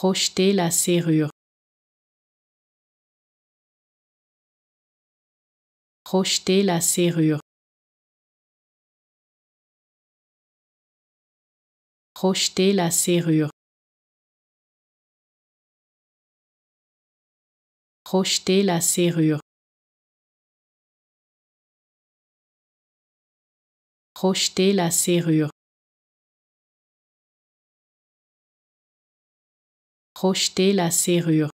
Projeter la serrure. Projeter la serrure. Projeter la serrure. Projeter la serrure. Projeter la serrure. Projeter la serrure.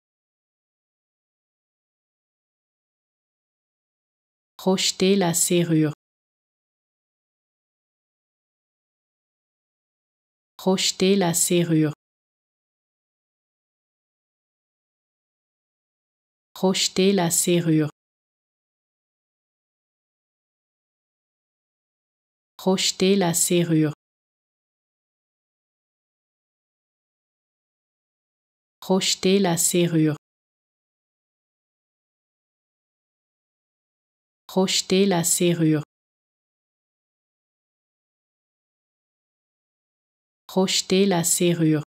Projeter la serrure. Projeter la serrure. Projeter la serrure. Projeter la serrure. Projeter la serrure. Projeter la serrure. Projeter la serrure.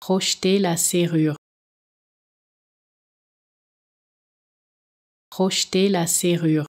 Projeter la serrure. Projeter la serrure.